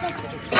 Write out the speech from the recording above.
Thank you.